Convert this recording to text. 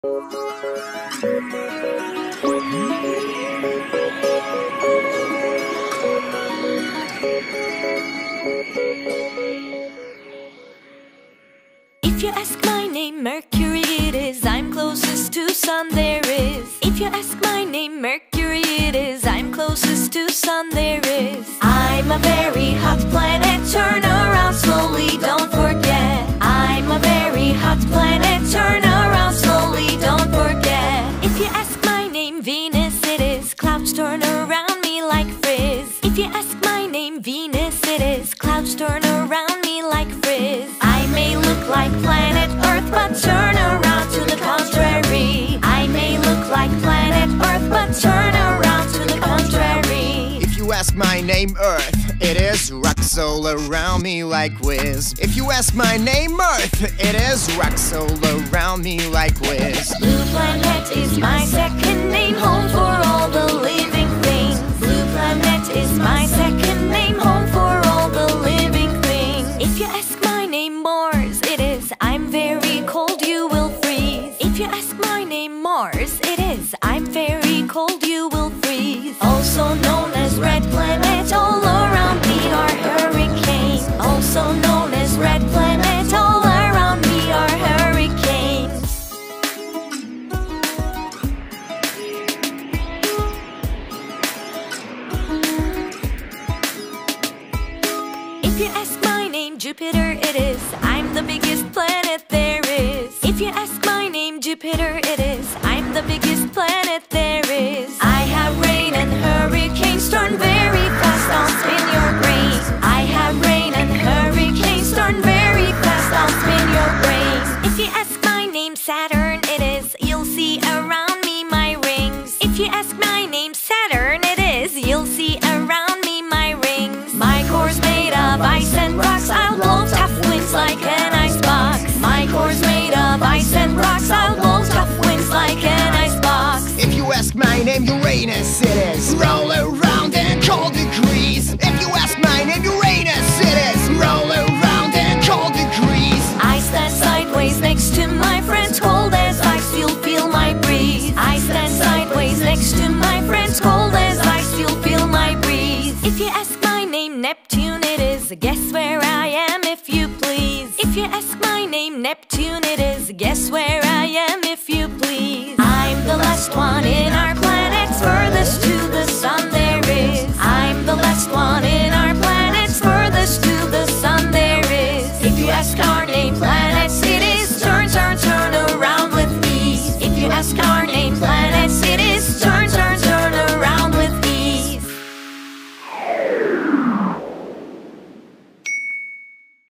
If you ask my name, Mercury it is. I'm closest to sun there is. If you ask my name, Mercury it is. I'm closest to sun there is. I'm a very hot planet. Turn If you ask my name, Venus it is. Clouds turn around me like frizz. I may look like planet Earth, but turn around to the contrary. I may look like planet Earth, but turn around to the contrary. If you ask my name Earth, it is rocks all around me like whiz. If you ask my name Earth, it is rocks all around me like whiz. Blue planet is my second Mars, it is I'm very cold, you will freeze. Also known as red planet, all around me are hurricanes. Also known as red planet, all around me are hurricanes. If you ask my name, Jupiter it is. I'm Saturn it is. You'll see around me my rings. If you ask my name, Saturn it is. You'll see around me my rings. My core's made of ice and rocks. I'll blow tough winds like an ice box. My core's made of ice and rocks. I'll blow tough winds like an ice box. If you ask my name Uranus, it is roll around you ask my name, Neptune it is. Guess where I am if you please